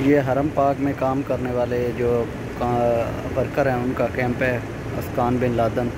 ये हरम पाक में काम करने वाले जो वर्कर हैं, उनका कैंप है, अस्कान बिन लादन।